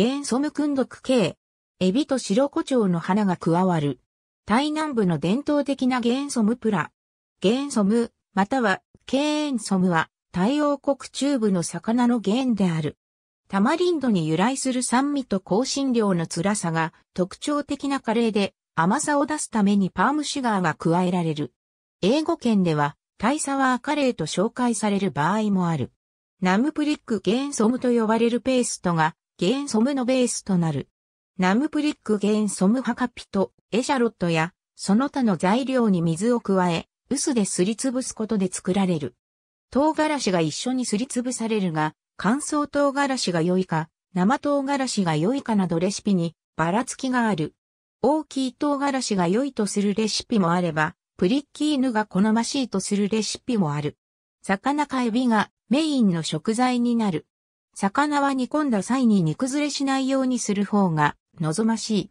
原ソム訓読系。エビと白胡蝶の花が加わる。タイ南部の伝統的な原ソムプラ。原ソム、または、ケーンソムは、太王国中部の魚の原である。タマリンドに由来する酸味と香辛料の辛さが特徴的なカレーで甘さを出すためにパームシュガーが加えられる。英語圏ではタイサワーカレーと紹介される場合もある。ナムプリックゲーンソムと呼ばれるペーストがゲーンソムのベースとなる。ナムプリックゲーンソムハカピとエシャロットやその他の材料に水を加え、薄ですりつぶすことで作られる。唐辛子が一緒にすりつぶされるが、乾燥唐辛子が良いか、生唐辛子が良いかなどレシピにばらつきがある。大きい唐辛子が良いとするレシピもあれば、プリッキーヌが好ましいとするレシピもある。魚かエビがメインの食材になる。魚は煮込んだ際に煮崩れしないようにする方が望ましい。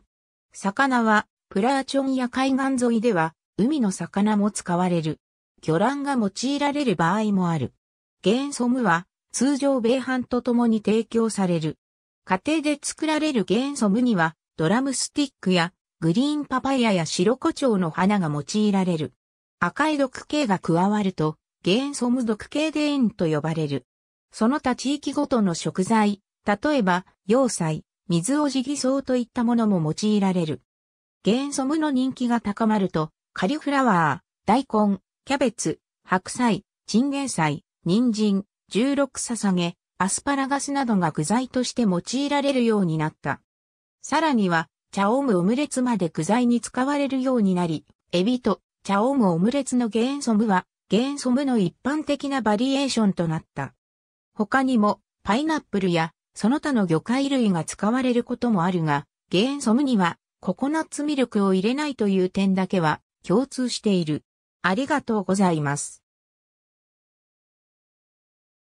魚はプラーチョンや海岸沿いでは海の魚も使われる。魚卵が用いられる場合もある。ゲンソムは通常米飯と共に提供される。家庭で作られるゲンソムにはドラムスティックやグリーンパパイヤや白胡蝶の花が用いられる。赤い毒系が加わるとゲンソム毒系デーンと呼ばれる。その他地域ごとの食材、例えば、洋菜、水おじぎ草といったものも用いられる。ゲンソムの人気が高まると、カリフラワー、大根、キャベツ、白菜、チンゲン菜、人参、十六捧げ、アスパラガスなどが具材として用いられるようになった。さらには、茶オムオムレツまで具材に使われるようになり、エビと茶オムオムレツのゲンソムは、ゲンソムの一般的なバリエーションとなった。他にも、パイナップルや、その他の魚介類が使われることもあるが、ゲーンソムには、ココナッツミルクを入れないという点だけは、共通している。ありがとうございます。